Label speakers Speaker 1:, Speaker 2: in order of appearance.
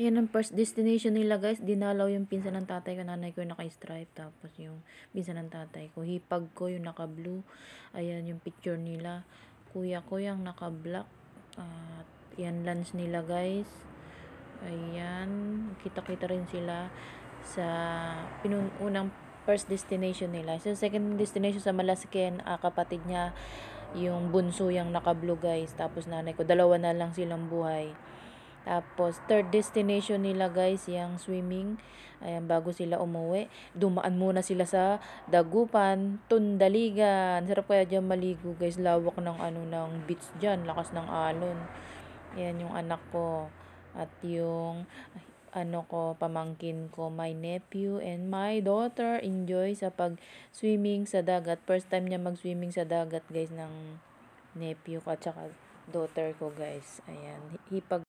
Speaker 1: Ayan ang first destination nila guys. Dinalaw yung pinsan ng tatay ko. Nanay ko yung naka-stripe. Tapos yung pinsan ng tatay ko. Hipag ko yung naka-blue. Ayan yung picture nila. Kuya ko yung naka-black. At yan lunch nila guys. Ayan. Kita-kita rin sila sa pinunang first destination nila. Sa second destination sa Malasken, ah, kapatid niya yung bunso yung naka-blue guys. Tapos nanay ko. Dalawa na lang silang buhay. Tapos, third destination nila guys, yung swimming. Ayan, bago sila umuwi. Dumaan muna sila sa Dagupan, Tundaligan. Sarap kaya dyan maligo guys. Lawak ng ano ng beach dyan. Lakas ng alon. Ayan yung anak ko. At yung ano ko, pamangkin ko, my nephew and my daughter enjoy sa pag-swimming sa dagat. First time niya mag-swimming sa dagat guys ng nephew ko at saka daughter ko guys. Ayan, hipag